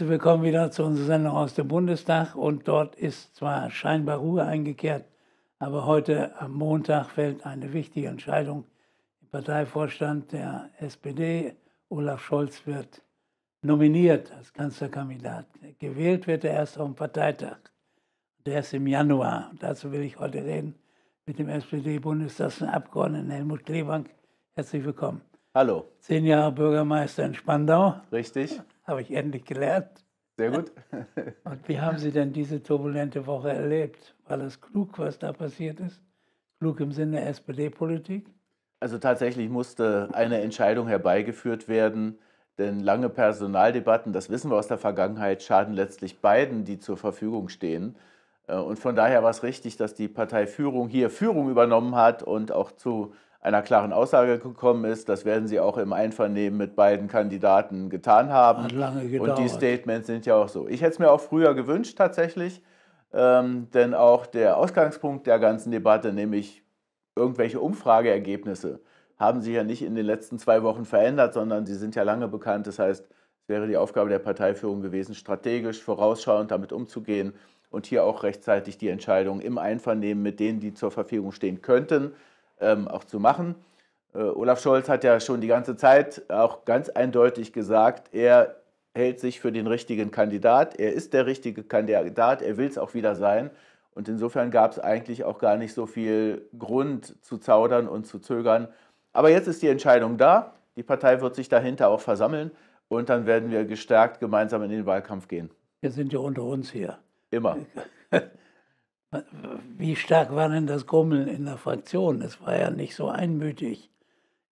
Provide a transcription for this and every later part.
Herzlich willkommen wieder zu unserer Sendung aus dem Bundestag. Und dort ist zwar scheinbar Ruhe eingekehrt, aber heute am Montag fällt eine wichtige Entscheidung im Parteivorstand der SPD. Olaf Scholz wird nominiert als Kanzlerkandidat. Gewählt wird er erst auf dem Parteitag. Der ist im Januar. Und dazu will ich heute reden mit dem SPD-Bundestagsabgeordneten Helmut Klebank. Herzlich willkommen. Hallo. Zehn Jahre Bürgermeister in Spandau. Richtig. Habe ich endlich gelernt. Sehr gut. Und wie haben Sie denn diese turbulente Woche erlebt? War das klug, was da passiert ist? Klug im Sinne der SPD-Politik? Also tatsächlich musste eine Entscheidung herbeigeführt werden, denn lange Personaldebatten, das wissen wir aus der Vergangenheit, schaden letztlich beiden, die zur Verfügung stehen. Äh, und von daher war es richtig, dass die Parteiführung hier Führung übernommen hat und auch zu einer klaren Aussage gekommen ist. Das werden sie auch im Einvernehmen mit beiden Kandidaten getan haben. Hat lange gedauert. Und die Statements sind ja auch so. Ich hätte es mir auch früher gewünscht tatsächlich, ähm, denn auch der Ausgangspunkt der ganzen Debatte, nämlich irgendwelche Umfrageergebnisse, haben sich ja nicht in den letzten zwei Wochen verändert, sondern sie sind ja lange bekannt. Das heißt, es wäre die Aufgabe der Parteiführung gewesen, strategisch, vorausschauend damit umzugehen und hier auch rechtzeitig die Entscheidung im Einvernehmen mit denen, die zur Verfügung stehen könnten, ähm, auch zu machen. Äh, Olaf Scholz hat ja schon die ganze Zeit auch ganz eindeutig gesagt, er hält sich für den richtigen Kandidat. Er ist der richtige Kandidat, er will es auch wieder sein. Und insofern gab es eigentlich auch gar nicht so viel Grund zu zaudern und zu zögern. Aber jetzt ist die Entscheidung da. Die Partei wird sich dahinter auch versammeln und dann werden wir gestärkt gemeinsam in den Wahlkampf gehen. Wir sind ja unter uns hier. Immer. Wie stark war denn das Grummeln in der Fraktion? Es war ja nicht so einmütig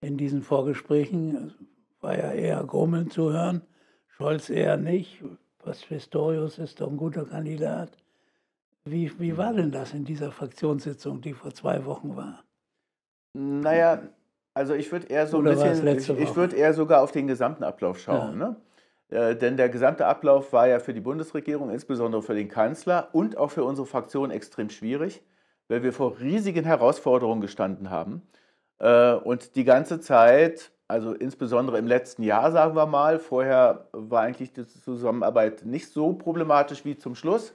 in diesen Vorgesprächen. Es war ja eher Grummeln zu hören. Scholz eher nicht. Pistorius ist doch ein guter Kandidat. Wie, wie war denn das in dieser Fraktionssitzung, die vor zwei Wochen war? Naja, also ich würde eher so ein bisschen, ich, ich würde eher sogar auf den gesamten Ablauf schauen. Ja. Ne? Äh, denn der gesamte Ablauf war ja für die Bundesregierung, insbesondere für den Kanzler und auch für unsere Fraktion extrem schwierig, weil wir vor riesigen Herausforderungen gestanden haben. Äh, und die ganze Zeit, also insbesondere im letzten Jahr, sagen wir mal, vorher war eigentlich die Zusammenarbeit nicht so problematisch wie zum Schluss.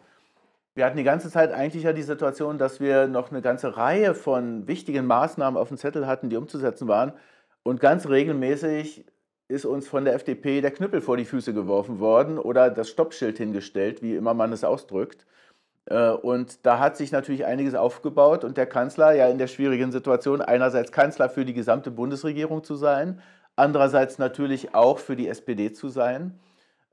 Wir hatten die ganze Zeit eigentlich ja die Situation, dass wir noch eine ganze Reihe von wichtigen Maßnahmen auf dem Zettel hatten, die umzusetzen waren. Und ganz regelmäßig ist uns von der FDP der Knüppel vor die Füße geworfen worden oder das Stoppschild hingestellt, wie immer man es ausdrückt. Äh, und da hat sich natürlich einiges aufgebaut und der Kanzler ja in der schwierigen Situation, einerseits Kanzler für die gesamte Bundesregierung zu sein, andererseits natürlich auch für die SPD zu sein.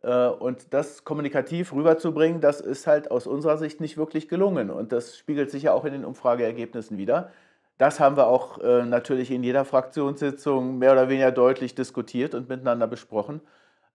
Äh, und das kommunikativ rüberzubringen, das ist halt aus unserer Sicht nicht wirklich gelungen. Und das spiegelt sich ja auch in den Umfrageergebnissen wieder. Das haben wir auch äh, natürlich in jeder Fraktionssitzung mehr oder weniger deutlich diskutiert und miteinander besprochen.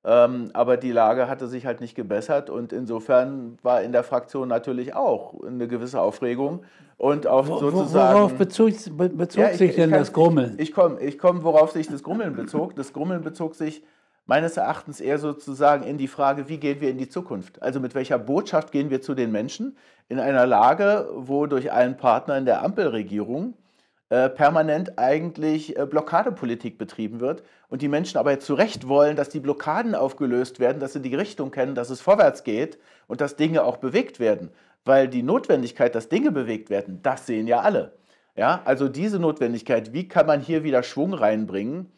Ähm, aber die Lage hatte sich halt nicht gebessert und insofern war in der Fraktion natürlich auch eine gewisse Aufregung und auch Wo, sozusagen. Worauf bezog, bezog ja, ich, sich denn kann, das Grummeln? Ich, ich komme, ich komm, worauf sich das Grummeln bezog. Das Grummeln bezog sich meines Erachtens eher sozusagen in die Frage, wie gehen wir in die Zukunft? Also mit welcher Botschaft gehen wir zu den Menschen in einer Lage, wo durch einen Partner in der Ampelregierung äh, permanent eigentlich äh, Blockadepolitik betrieben wird und die Menschen aber zu Recht wollen, dass die Blockaden aufgelöst werden, dass sie die Richtung kennen, dass es vorwärts geht und dass Dinge auch bewegt werden. Weil die Notwendigkeit, dass Dinge bewegt werden, das sehen ja alle. Ja, also diese Notwendigkeit, wie kann man hier wieder Schwung reinbringen?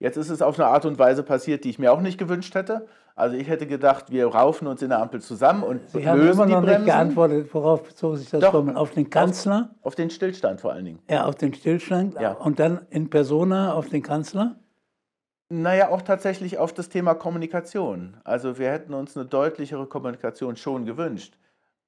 Jetzt ist es auf eine Art und Weise passiert, die ich mir auch nicht gewünscht hätte. Also ich hätte gedacht, wir raufen uns in der Ampel zusammen und Sie lösen haben immer noch Bremsen. nicht geantwortet, worauf bezog sich das Doch, Kommen? Auf den Kanzler? Auf, auf, den Stillstand vor allen Dingen. Ja, auf den Stillstand. Ja. Und dann in Persona auf den Kanzler? Naja, auch tatsächlich auf das Thema Kommunikation. Also wir hätten uns eine deutlichere Kommunikation schon gewünscht.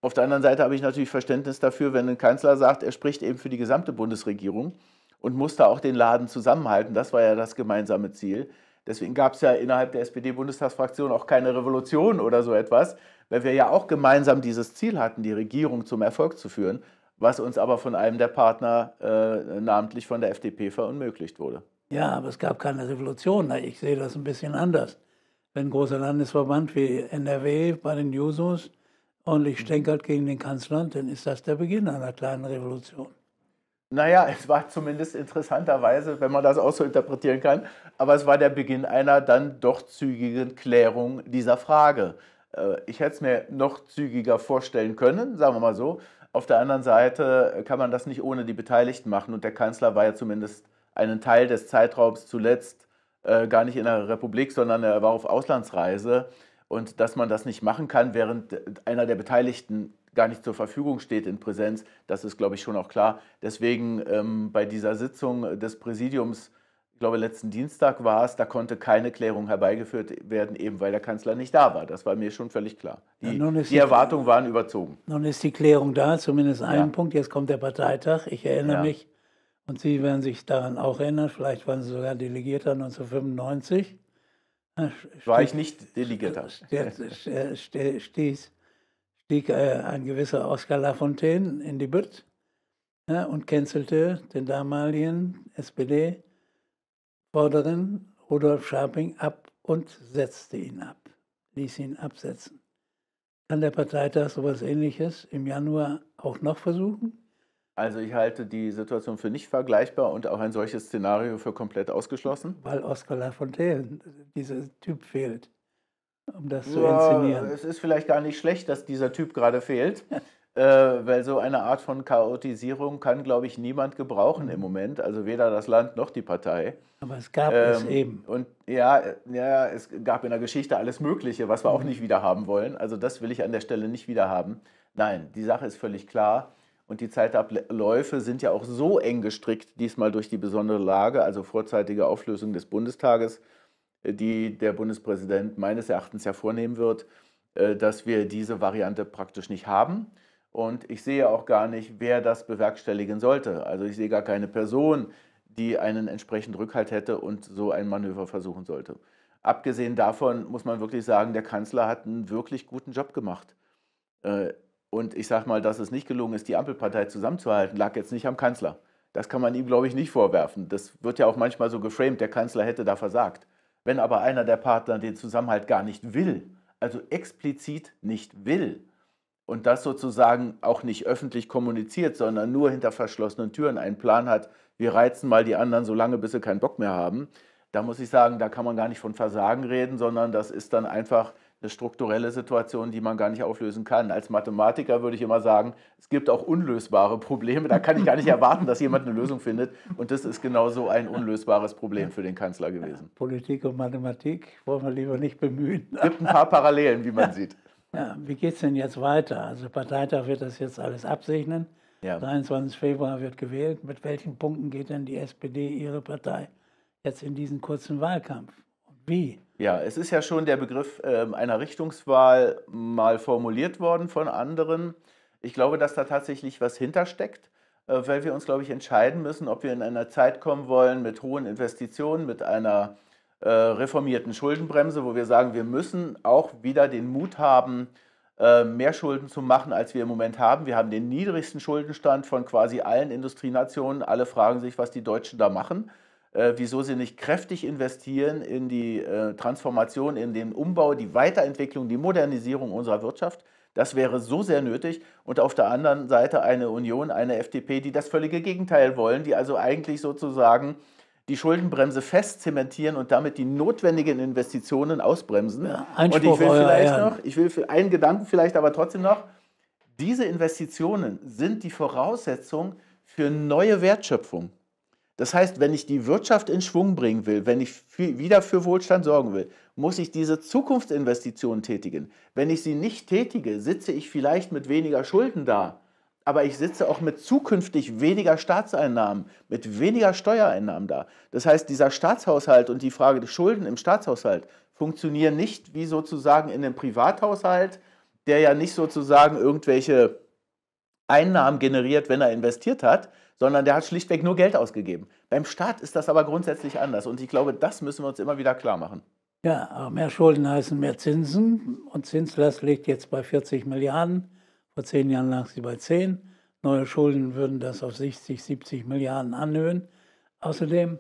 Auf der anderen Seite habe ich natürlich Verständnis dafür, wenn ein Kanzler sagt, er spricht eben für die gesamte Bundesregierung und muss da auch den Laden zusammenhalten. Das war ja das gemeinsame Ziel. Deswegen gab es ja innerhalb der SPD-Bundestagsfraktion auch keine Revolution oder so etwas, weil wir ja auch gemeinsam dieses Ziel hatten, die Regierung zum Erfolg zu führen, was uns aber von einem der Partner, äh, namentlich von der FDP, verunmöglicht wurde. Ja, aber es gab keine Revolution. Ich sehe das ein bisschen anders. Wenn ein großer Landesverband wie NRW bei den Jusos ordentlich stänkert gegen den Kanzler, dann ist das der Beginn einer kleinen Revolution. Naja, es war zumindest interessanterweise, wenn man das auch so interpretieren kann, aber es war der Beginn einer dann doch zügigen Klärung dieser Frage. Äh, ich hätte es mir noch zügiger vorstellen können, sagen wir mal so. Auf der anderen Seite kann man das nicht ohne die Beteiligten machen. Und der Kanzler war ja zumindest einen Teil des Zeitraums zuletzt äh, gar nicht in der Republik, sondern er war auf Auslandsreise. Und dass man das nicht machen kann, während einer der Beteiligten gar nicht zur Verfügung steht in Präsenz, das ist, glaube ich, schon auch klar. Deswegen ähm, bei dieser Sitzung des Präsidiums ich glaube, letzten Dienstag war es, da konnte keine Klärung herbeigeführt werden, eben weil der Kanzler nicht da war. Das war mir schon völlig klar. Die, ja, die Erwartungen waren überzogen. Nun ist die Klärung da, zumindest ein ja. Punkt. Jetzt kommt der Parteitag. Ich erinnere ja. mich, und Sie werden sich daran auch erinnern, vielleicht waren Sie sogar Delegierter 1995. War ich nicht Delegierter. Stieß, stieg äh, ein gewisser Oskar Lafontaine in die Bütt ja, und cancelte den damaligen SPD Vorderin Rudolf Scharping ab und setzte ihn ab, ließ ihn absetzen. Kann der Parteitag so etwas Ähnliches im Januar auch noch versuchen? Also ich halte die Situation für nicht vergleichbar und auch ein solches Szenario für komplett ausgeschlossen. Weil Oskar Lafontaine, dieser Typ fehlt, um das zu inszenieren. Es ist vielleicht gar nicht schlecht, dass dieser Typ gerade fehlt. äh, weil so eine Art von Chaotisierung kann, glaube ich, niemand gebrauchen im Moment. Also weder das Land noch die Partei. Aber es gab ähm, es eben. Und ja, ja, es gab in der Geschichte alles Mögliche, was wir auch nicht wieder haben wollen. Also das will ich an der Stelle nicht wieder haben. Nein, die Sache ist völlig klar. Und die Zeitabläufe sind ja auch so eng gestrickt, diesmal durch die besondere Lage, also vorzeitige Auflösung des Bundestages, die der Bundespräsident meines Erachtens ja vornehmen wird, äh, dass wir diese Variante praktisch nicht haben. Und ich sehe auch gar nicht, wer das bewerkstelligen sollte. Also ich sehe gar keine Person, die einen entsprechenden Rückhalt hätte und so ein Manöver versuchen sollte. Abgesehen davon muss man wirklich sagen, der Kanzler hat einen wirklich guten Job gemacht. Äh, und ich sage mal, dass es nicht gelungen ist, die Ampelpartei zusammenzuhalten, lag jetzt nicht am Kanzler. Das kann man ihm, glaube ich, nicht vorwerfen. Das wird ja auch manchmal so geframed, der Kanzler hätte da versagt. Wenn aber einer der Partner den Zusammenhalt gar nicht will, also explizit nicht will, und das sozusagen auch nicht öffentlich kommuniziert, sondern nur hinter verschlossenen Türen einen Plan hat, wir reizen mal die anderen so lange, bis sie keinen Bock mehr haben, da muss ich sagen, da kann man gar nicht von Versagen reden, sondern das ist dann einfach eine strukturelle Situation, die man gar nicht auflösen kann. Als Mathematiker würde ich immer sagen, es gibt auch unlösbare Probleme. Da kann ich gar nicht erwarten, dass jemand eine Lösung findet. Und das ist genau so ein unlösbares Problem für den Kanzler gewesen. Politik und Mathematik wollen wir lieber nicht bemühen. Es gibt ein paar Parallelen, wie man sieht. Ja, wie geht es denn jetzt weiter? Also Parteitag wird das jetzt alles absegnen. Ja. 23. Februar wird gewählt. Mit welchen Punkten geht denn die SPD, Ihre Partei, jetzt in diesen kurzen Wahlkampf? Wie? Ja, es ist ja schon der Begriff äh, einer Richtungswahl mal formuliert worden von anderen. Ich glaube, dass da tatsächlich was hintersteckt, äh, weil wir uns, glaube ich, entscheiden müssen, ob wir in einer Zeit kommen wollen mit hohen Investitionen, mit einer äh, reformierten Schuldenbremse, wo wir sagen, wir müssen auch wieder den Mut haben, äh, mehr Schulden zu machen, als wir im Moment haben. Wir haben den niedrigsten Schuldenstand von quasi allen Industrienationen. Alle fragen sich, was die Deutschen da machen, äh, wieso sie nicht kräftig investieren in die Transformation, in den Umbau, die Weiterentwicklung, die Modernisierung unserer Wirtschaft. Das wäre so sehr nötig. Und auf der anderen Seite eine Union, eine FDP, die das völlige Gegenteil wollen, die also eigentlich sozusagen die Schuldenbremse fest zementieren und damit die notwendigen Investitionen ausbremsen. Ja, und ich will vielleicht noch, ich will für einen Gedanken vielleicht aber trotzdem noch, diese Investitionen sind die Voraussetzung für neue Wertschöpfung. Das heißt, wenn ich die Wirtschaft in Schwung bringen will, wenn ich für, wieder für Wohlstand sorgen will, muss ich diese Zukunftsinvestitionen tätigen. Wenn ich sie nicht tätige, sitze ich vielleicht mit weniger Schulden da aber ich sitze auch mit zukünftig weniger Staatseinnahmen, mit weniger Steuereinnahmen da. Das heißt, dieser Staatshaushalt und die Frage der Schulden im Staatshaushalt funktionieren nicht wie sozusagen in einem Privathaushalt, der ja nicht sozusagen irgendwelche Einnahmen generiert, wenn er investiert hat, sondern der hat schlichtweg nur Geld ausgegeben. Beim Staat ist das aber grundsätzlich anders und ich glaube, das müssen wir uns immer wieder klar machen. Ja, aber mehr Schulden heißen mehr Zinsen und Zinslast liegt jetzt bei 40 Milliarden. Vor zehn Jahren lag sie bei 10. Neue Schulden würden das auf 60, 70 Milliarden anhöhen. Außerdem,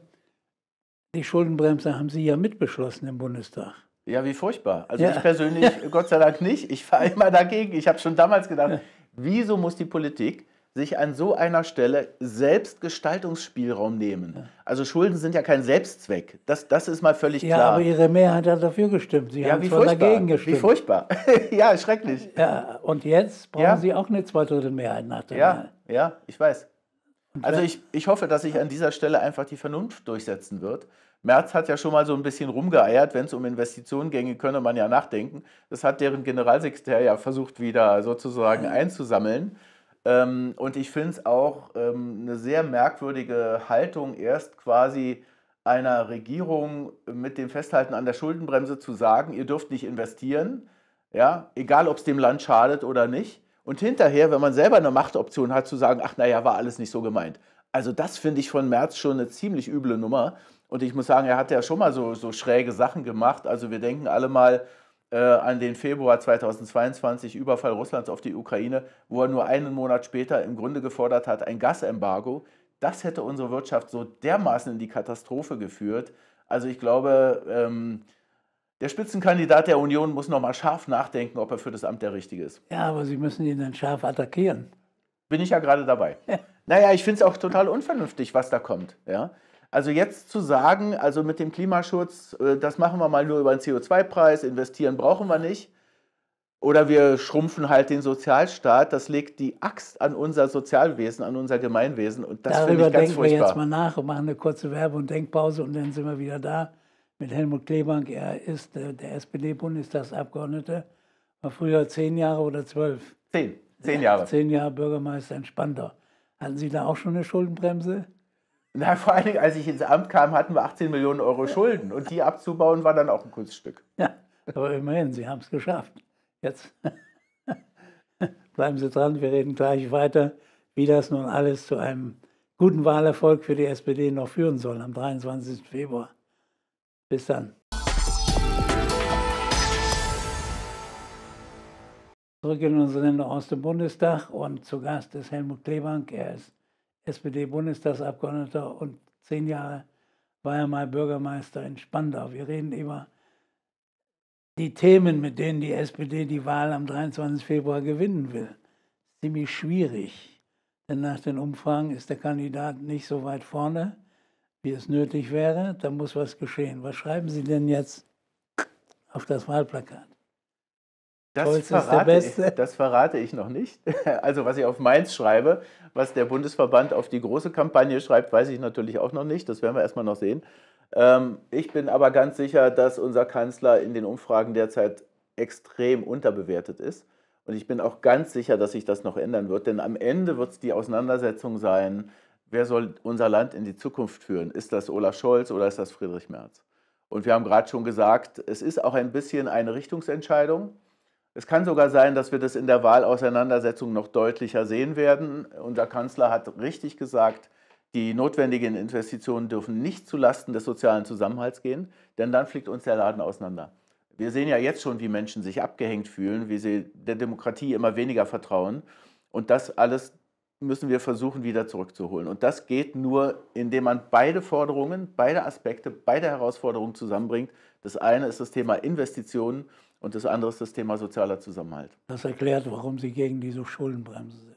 die Schuldenbremse haben Sie ja mitbeschlossen im Bundestag. Ja, wie furchtbar. Also ja. ich persönlich, Gott sei Dank nicht. Ich fahre immer dagegen. Ich habe schon damals gedacht, wieso muss die Politik sich an so einer Stelle selbst Gestaltungsspielraum nehmen. Also Schulden sind ja kein Selbstzweck. Das, das ist mal völlig ja, klar. Ja, aber Ihre Mehrheit hat dafür gestimmt. Sie ja, haben zwar dagegen gestimmt. Wie furchtbar. ja, schrecklich. Ja, und jetzt brauchen ja. Sie auch eine Zweidrittelmehrheit nach der ja, Wahl. Ja, ich weiß. Also ich, ich hoffe, dass sich an dieser Stelle einfach die Vernunft durchsetzen wird. Merz hat ja schon mal so ein bisschen rumgeeiert, wenn es um Investitionen ginge, könne man ja nachdenken. Das hat deren Generalsekretär ja versucht, wieder sozusagen einzusammeln. Ähm, und ich finde es auch ähm, eine sehr merkwürdige Haltung, erst quasi einer Regierung mit dem Festhalten an der Schuldenbremse zu sagen, ihr dürft nicht investieren, ja, egal ob es dem Land schadet oder nicht. Und hinterher, wenn man selber eine Machtoption hat, zu sagen, ach naja, war alles nicht so gemeint. Also das finde ich von Merz schon eine ziemlich üble Nummer. Und ich muss sagen, er hat ja schon mal so, so schräge Sachen gemacht. Also wir denken alle mal an den Februar 2022, Überfall Russlands auf die Ukraine, wo er nur einen Monat später im Grunde gefordert hat, ein Gasembargo. Das hätte unsere Wirtschaft so dermaßen in die Katastrophe geführt. Also ich glaube, ähm, der Spitzenkandidat der Union muss noch mal scharf nachdenken, ob er für das Amt der Richtige ist. Ja, aber Sie müssen ihn dann scharf attackieren. Bin ich ja gerade dabei. naja, ich finde es auch total unvernünftig, was da kommt. Ja? Also jetzt zu sagen, also mit dem Klimaschutz, äh, das machen wir mal nur über den CO2-Preis, investieren brauchen wir nicht. Oder wir schrumpfen halt den Sozialstaat, das legt die Axt an unser Sozialwesen, an unser Gemeinwesen. Und das Darüber ich ganz denken furchtbar. wir jetzt mal nach und machen eine kurze Werbe- und Denkpause und dann sind wir wieder da mit Helmut Klebank. Er ist äh, der SPD-Bundestagsabgeordnete, war früher zehn Jahre oder zwölf. Zehn, zehn Jahre. Zehn Jahre Bürgermeister in Spandau. Hatten Sie da auch schon eine Schuldenbremse? Na, vor allen Dingen, als ich ins Amt kam, hatten wir 18 Millionen Euro Schulden. Und die abzubauen war dann auch ein Kunststück. Ja, aber immerhin, Sie haben es geschafft. Jetzt bleiben Sie dran, wir reden gleich weiter, wie das nun alles zu einem guten Wahlerfolg für die SPD noch führen soll am 23. Februar. Bis dann. Zurück in unsere Sendung aus dem Bundestag und zu Gast ist Helmut Klebank. Er ist SPD-Bundestagsabgeordneter und zehn Jahre war er mal Bürgermeister in Spandau. Wir reden über die Themen, mit denen die SPD die Wahl am 23. Februar gewinnen will. Ziemlich schwierig, denn nach den Umfragen ist der Kandidat nicht so weit vorne, wie es nötig wäre. Da muss was geschehen. Was schreiben Sie denn jetzt auf das Wahlplakat? Das verrate, ich, das verrate, ich, noch nicht. Also was ich auf Mainz schreibe, was der Bundesverband auf die große Kampagne schreibt, weiß ich natürlich auch noch nicht. Das werden wir erstmal noch sehen. Ähm, ich bin aber ganz sicher, dass unser Kanzler in den Umfragen derzeit extrem unterbewertet ist. Und ich bin auch ganz sicher, dass sich das noch ändern wird. Denn am Ende wird es die Auseinandersetzung sein, wer soll unser Land in die Zukunft führen? Ist das Olaf Scholz oder ist das Friedrich Merz? Und wir haben gerade schon gesagt, es ist auch ein bisschen eine Richtungsentscheidung. Es kann sogar sein, dass wir das in der Wahlauseinandersetzung noch deutlicher sehen werden. Unser Kanzler hat richtig gesagt, die notwendigen Investitionen dürfen nicht zulasten des sozialen Zusammenhalts gehen, denn dann fliegt uns der Laden auseinander. Wir sehen ja jetzt schon, wie Menschen sich abgehängt fühlen, wie sie der Demokratie immer weniger vertrauen. Und das alles müssen wir versuchen wieder zurückzuholen. Und das geht nur, indem man beide Forderungen, beide Aspekte, beide Herausforderungen zusammenbringt. Das eine ist das Thema Investitionen und das andere ist das Thema sozialer Zusammenhalt. Das erklärt, warum Sie gegen diese Schuldenbremse sind.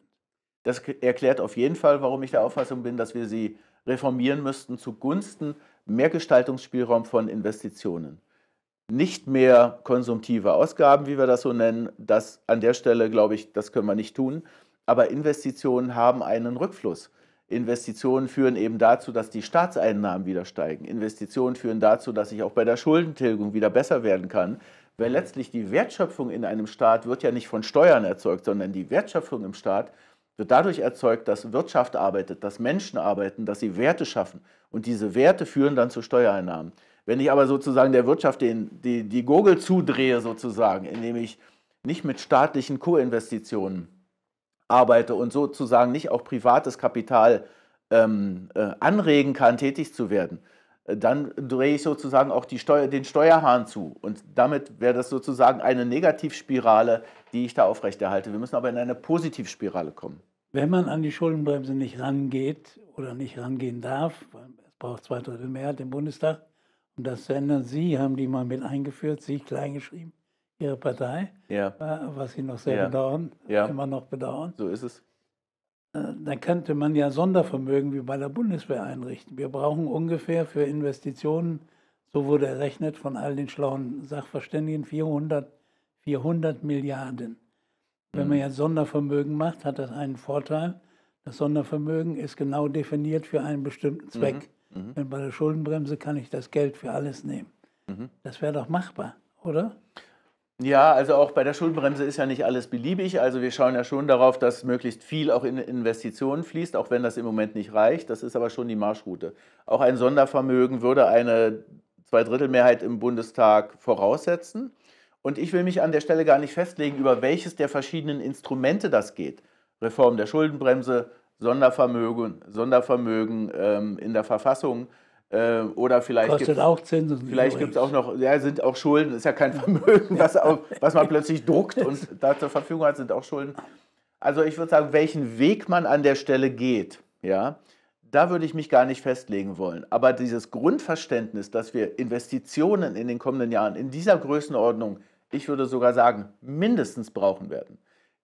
Das erklärt auf jeden Fall, warum ich der Auffassung bin, dass wir sie reformieren müssten zugunsten mehr Gestaltungsspielraum von Investitionen. Nicht mehr konsumtive Ausgaben, wie wir das so nennen. Das an der Stelle, glaube ich, das können wir nicht tun. Aber Investitionen haben einen Rückfluss. Investitionen führen eben dazu, dass die Staatseinnahmen wieder steigen. Investitionen führen dazu, dass ich auch bei der Schuldentilgung wieder besser werden kann. Weil letztlich die Wertschöpfung in einem Staat wird ja nicht von Steuern erzeugt, sondern die Wertschöpfung im Staat wird dadurch erzeugt, dass Wirtschaft arbeitet, dass Menschen arbeiten, dass sie Werte schaffen. Und diese Werte führen dann zu Steuereinnahmen. Wenn ich aber sozusagen der Wirtschaft den, die, die Gurgel zudrehe, sozusagen, indem ich nicht mit staatlichen Co-Investitionen arbeite und sozusagen nicht auch privates Kapital ähm, äh, anregen kann, tätig zu werden, dann drehe ich sozusagen auch Steuer, den Steuerhahn zu. Und damit wäre das sozusagen eine Negativspirale, die ich da aufrechterhalte. Wir müssen aber in eine Positivspirale kommen. Wenn man an die Schuldenbremse nicht rangeht oder nicht rangehen darf, es braucht zwei Drittel Mehrheit im Bundestag, um das zu ändern, Sie haben die mal mit eingeführt, Sie kleingeschrieben, Ihre Partei, ja. Äh, was Sie noch sehr ja. bedauern, ja. immer noch bedauern. So ist es. Dann könnte man ja Sondervermögen wie bei der Bundeswehr einrichten. Wir brauchen ungefähr für Investitionen, so wurde errechnet von all den schlauen Sachverständigen, 400, 400 Milliarden. Wenn man mhm. jetzt Sondervermögen macht, hat das einen Vorteil. Das Sondervermögen ist genau definiert für einen bestimmten Zweck. Mhm. Mhm. Denn bei der Schuldenbremse kann ich das Geld für alles nehmen. Mhm. Das wäre doch machbar, oder? Ja, also auch bei der Schuldenbremse ist ja nicht alles beliebig. Also wir schauen ja schon darauf, dass möglichst viel auch in Investitionen fließt, auch wenn das im Moment nicht reicht. Das ist aber schon die Marschroute. Auch ein Sondervermögen würde eine Zweidrittelmehrheit im Bundestag voraussetzen. Und ich will mich an der Stelle gar nicht festlegen, über welches der verschiedenen Instrumente das geht. Reform der Schuldenbremse, Sondervermögen, Sondervermögen ähm, in der Verfassung äh, oder vielleicht kostet auch Zinsen. Vielleicht gibt es auch noch, ja, sind auch Schulden, ist ja kein Vermögen, was, auch, was man plötzlich druckt und da zur Verfügung hat, sind auch Schulden. Also ich würde sagen, welchen Weg man an der Stelle geht, ja, da würde ich mich gar nicht festlegen wollen. Aber dieses Grundverständnis, dass wir Investitionen in den kommenden Jahren in dieser Größenordnung, ich würde sogar sagen, mindestens brauchen werden.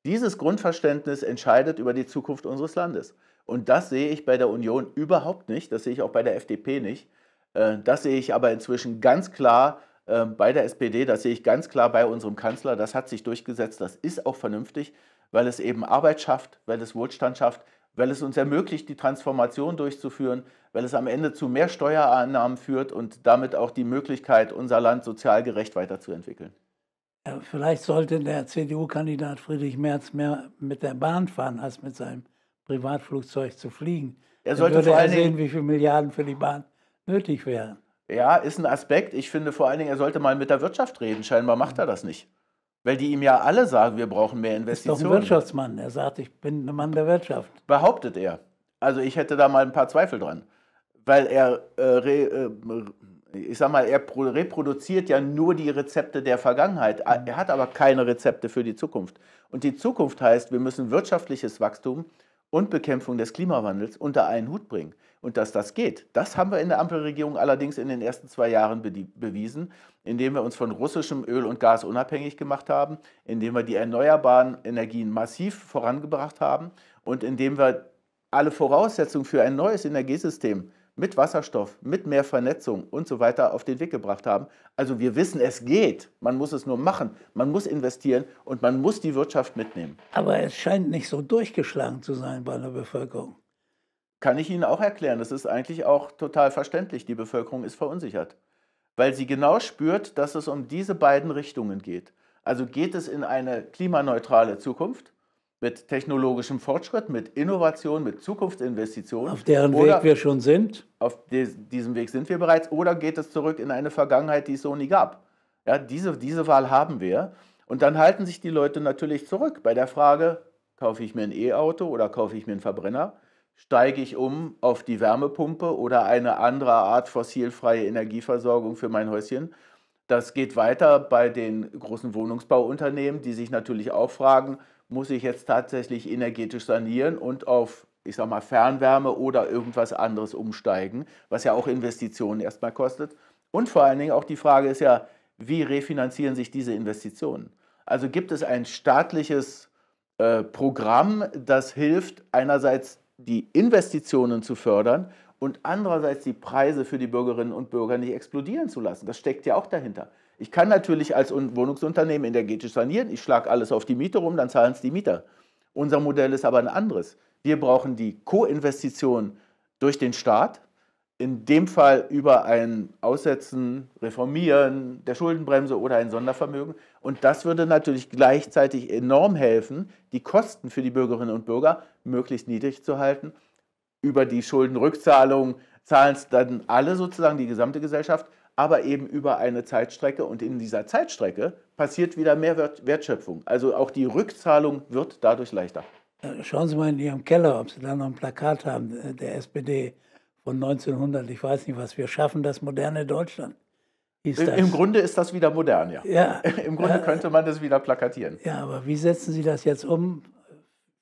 Dieses Grundverständnis entscheidet über die Zukunft unseres Landes. Und das sehe ich bei der Union überhaupt nicht. Das sehe ich auch bei der FDP nicht. Äh, das sehe ich aber inzwischen ganz klar äh, bei der SPD. Das sehe ich ganz klar bei unserem Kanzler. Das hat sich durchgesetzt. Das ist auch vernünftig, weil es eben Arbeit schafft, weil es Wohlstand schafft, weil es uns ermöglicht, die Transformation durchzuführen, weil es am Ende zu mehr Steuereinnahmen führt und damit auch die Möglichkeit, unser Land sozial gerecht weiterzuentwickeln. Ja, vielleicht sollte der CDU-Kandidat Friedrich Merz mehr mit der Bahn fahren als mit seinem Privatflugzeug zu fliegen. Er sollte würde vor allen er sehen, wie viele Milliarden für die Bahn nötig wären. Ja, ist ein Aspekt. Ich finde vor allen Dingen, er sollte mal mit der Wirtschaft reden. Scheinbar macht er das nicht. Weil die ihm ja alle sagen, wir brauchen mehr Investitionen. Ist doch ein Wirtschaftsmann. Er sagt, ich bin ein Mann der Wirtschaft. Behauptet er. Also ich hätte da mal ein paar Zweifel dran. Weil er, äh, re, äh, ich sag mal, er reproduziert ja nur die Rezepte der Vergangenheit. Er hat aber keine Rezepte für die Zukunft. Und die Zukunft heißt, wir müssen wirtschaftliches Wachstum und Bekämpfung des Klimawandels unter einen Hut bringen. Und dass das geht, das haben wir in der Ampelregierung allerdings in den ersten zwei Jahren bewiesen, indem wir uns von russischem Öl und Gas unabhängig gemacht haben, indem wir die erneuerbaren Energien massiv vorangebracht haben und indem wir alle Voraussetzungen für ein neues Energiesystem mit Wasserstoff, mit mehr Vernetzung und so weiter auf den Weg gebracht haben. Also wir wissen, es geht. Man muss es nur machen. Man muss investieren und man muss die Wirtschaft mitnehmen. Aber es scheint nicht so durchgeschlagen zu sein bei der Bevölkerung. Kann ich Ihnen auch erklären. Das ist eigentlich auch total verständlich. Die Bevölkerung ist verunsichert, weil sie genau spürt, dass es um diese beiden Richtungen geht. Also geht es in eine klimaneutrale Zukunft mit technologischem Fortschritt, mit Innovation, mit Zukunftsinvestitionen. Auf deren Weg wir schon sind. Auf diesem Weg sind wir bereits. Oder geht es zurück in eine Vergangenheit, die es so nie gab? Ja, diese, diese Wahl haben wir. Und dann halten sich die Leute natürlich zurück bei der Frage, kaufe ich mir ein E-Auto oder kaufe ich mir einen Verbrenner? Steige ich um auf die Wärmepumpe oder eine andere Art fossilfreie Energieversorgung für mein Häuschen? Das geht weiter bei den großen Wohnungsbauunternehmen, die sich natürlich auch fragen, muss ich jetzt tatsächlich energetisch sanieren und auf, ich sag mal, Fernwärme oder irgendwas anderes umsteigen, was ja auch Investitionen erstmal kostet. Und vor allen Dingen auch die Frage ist ja, wie refinanzieren sich diese Investitionen? Also gibt es ein staatliches äh, Programm, das hilft, einerseits die Investitionen zu fördern und andererseits die Preise für die Bürgerinnen und Bürger nicht explodieren zu lassen. Das steckt ja auch dahinter. Ich kann natürlich als Wohnungsunternehmen energetisch sanieren, ich schlage alles auf die Miete rum, dann zahlen es die Mieter. Unser Modell ist aber ein anderes. Wir brauchen die Co-Investition durch den Staat, in dem Fall über ein Aussetzen, Reformieren der Schuldenbremse oder ein Sondervermögen. Und das würde natürlich gleichzeitig enorm helfen, die Kosten für die Bürgerinnen und Bürger möglichst niedrig zu halten. Über die Schuldenrückzahlung zahlen es dann alle sozusagen, die gesamte Gesellschaft aber eben über eine Zeitstrecke. Und in dieser Zeitstrecke passiert wieder mehr Wertschöpfung. Also auch die Rückzahlung wird dadurch leichter. Schauen Sie mal in Ihrem Keller, ob Sie da noch ein Plakat haben äh, der SPD von 1900. Ich weiß nicht was. Wir schaffen das moderne Deutschland. Im Grunde ist das wieder modern, ja. ja Im Grunde äh, könnte man das wieder plakatieren. Ja, aber wie setzen Sie das jetzt um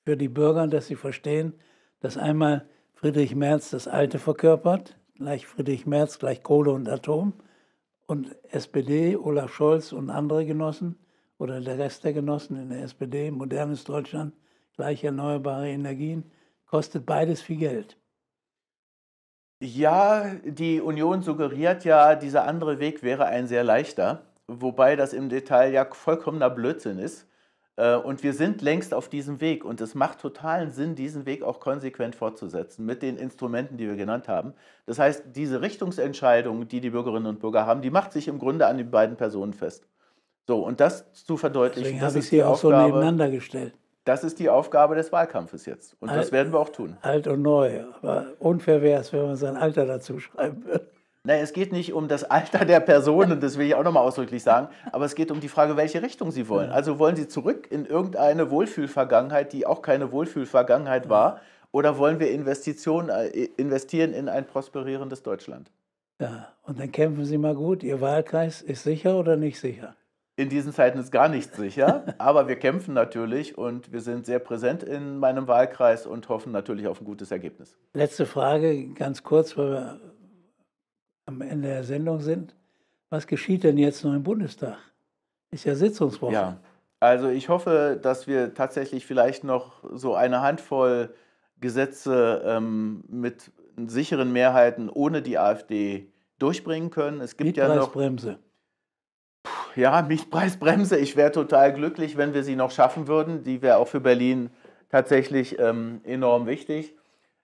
für die Bürger, dass sie verstehen, dass einmal Friedrich Merz das Alte verkörpert, gleich Friedrich Merz, gleich Kohle und Atom und SPD, Olaf Scholz und andere Genossen oder der Rest der Genossen in der SPD, modernes Deutschland, gleich erneuerbare Energien, kostet beides viel Geld. Ja, die Union suggeriert ja, dieser andere Weg wäre ein sehr leichter, wobei das im Detail ja vollkommener Blödsinn ist. Äh, und wir sind längst auf diesem Weg und es macht totalen Sinn, diesen Weg auch konsequent fortzusetzen mit den Instrumenten, die wir genannt haben. Das heißt, diese Richtungsentscheidung, die die Bürgerinnen und Bürger haben, die macht sich im Grunde an den beiden Personen fest. So, und das zu verdeutlichen, Deswegen das ist die Aufgabe, so nebeneinander gestellt. Das ist die Aufgabe des Wahlkampfes jetzt. Und alt, das werden wir auch tun. Alt und neu. Aber unfair wäre es, wenn man sein Alter dazu schreiben würde. Nein, es geht nicht um das Alter der Personen, das will ich auch nochmal ausdrücklich sagen, aber es geht um die Frage, welche Richtung sie wollen. Also wollen sie zurück in irgendeine Wohlfühlvergangenheit, die auch keine Wohlfühlvergangenheit war, oder wollen wir Investitionen, äh, investieren in ein prosperierendes Deutschland? Ja, und dann kämpfen Sie mal gut. Ihr Wahlkreis ist sicher oder nicht sicher? In diesen Zeiten ist gar nichts sicher, aber wir kämpfen natürlich und wir sind sehr präsent in meinem Wahlkreis und hoffen natürlich auf ein gutes Ergebnis. Letzte Frage, ganz kurz, weil wir am Ende der Sendung sind. Was geschieht denn jetzt noch im Bundestag? Ist ja Sitzungswoche. Ja, also ich hoffe, dass wir tatsächlich vielleicht noch so eine Handvoll Gesetze ähm, mit sicheren Mehrheiten ohne die AfD durchbringen können. Es gibt ja noch Bremse ja, Mietpreisbremse. Ich wäre total glücklich, wenn wir sie noch schaffen würden. Die wäre auch für Berlin tatsächlich ähm, enorm wichtig.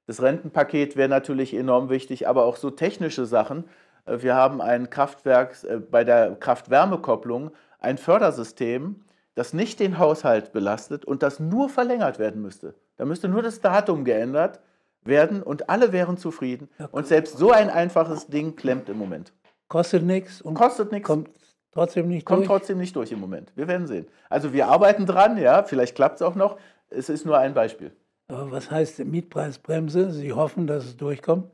Das Rentenpaket wäre natürlich enorm wichtig, aber auch so technische Sachen. Äh, wir haben ein Kraftwerk äh, bei der Kraft-Wärme-Kopplung, ein Fördersystem, das nicht den Haushalt belastet und das nur verlängert werden müsste. Da müsste nur das Datum geändert werden und alle wären zufrieden. Und selbst so ein einfaches Ding klemmt im Moment. Kostet nichts und kostet nichts. Kommt Trotzdem nicht Kommt durch? trotzdem nicht durch im Moment. Wir werden sehen. Also wir arbeiten dran, ja, vielleicht klappt es auch noch. Es ist nur ein Beispiel. Was heißt Mietpreisbremse? Sie hoffen, dass es durchkommt.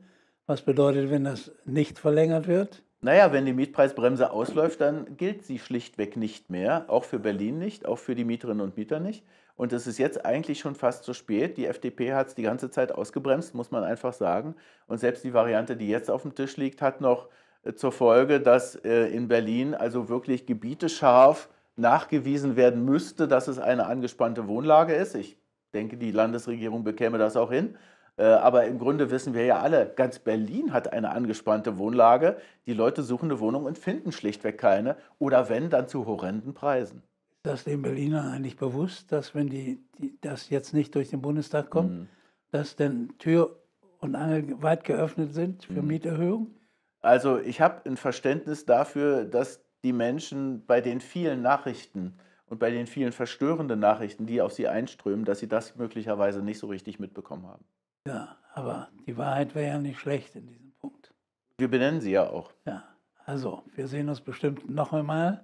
Was bedeutet, wenn das nicht verlängert wird? Naja, wenn die Mietpreisbremse ausläuft, dann gilt sie schlichtweg nicht mehr. Auch für Berlin nicht, auch für die Mieterinnen und Mieter nicht. Und es ist jetzt eigentlich schon fast zu spät. Die FDP hat es die ganze Zeit ausgebremst, muss man einfach sagen. Und selbst die Variante, die jetzt auf dem Tisch liegt, hat noch zur Folge, dass äh, in Berlin also wirklich gebietescharf nachgewiesen werden müsste, dass es eine angespannte Wohnlage ist. Ich denke, die Landesregierung bekäme das auch hin. Äh, aber im Grunde wissen wir ja alle, ganz Berlin hat eine angespannte Wohnlage. Die Leute suchen eine Wohnung und finden schlichtweg keine. Oder wenn, dann zu horrenden Preisen. Ist das den Berlinern eigentlich bewusst, dass wenn die, die das jetzt nicht durch den Bundestag kommt, mhm. dass denn Tür und Angel weit geöffnet sind für mhm. Mieterhöhungen? Also ich habe ein Verständnis dafür, dass die Menschen bei den vielen Nachrichten und bei den vielen verstörenden Nachrichten, die auf sie einströmen, dass sie das möglicherweise nicht so richtig mitbekommen haben. Ja, aber die Wahrheit wäre ja nicht schlecht in diesem Punkt. Wir benennen sie ja auch. Ja, also wir sehen uns bestimmt noch einmal.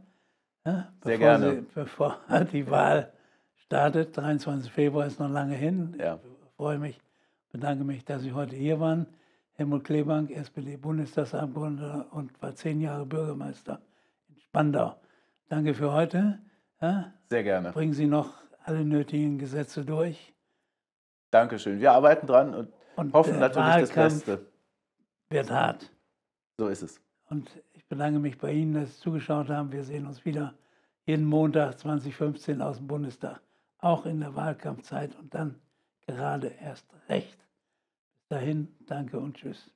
Ja, Sehr gerne. Sie, bevor die Wahl startet, 23. Februar ist noch lange hin. Ja. Ich freue mich, bedanke mich, dass Sie heute hier waren. Helmut Klebank, SPD-Bundestagsabgeordneter und war zehn Jahre Bürgermeister in Spandau. Danke für heute. Ja? Sehr gerne. Bringen Sie noch alle nötigen Gesetze durch. Dankeschön. Wir arbeiten dran und, und hoffen natürlich Wahlkampf das Beste. Wird hart. So ist es. Und ich bedanke mich bei Ihnen, dass Sie zugeschaut haben. Wir sehen uns wieder jeden Montag 2015 aus dem Bundestag, auch in der Wahlkampfzeit und dann gerade erst recht dahin, danke und tschüss.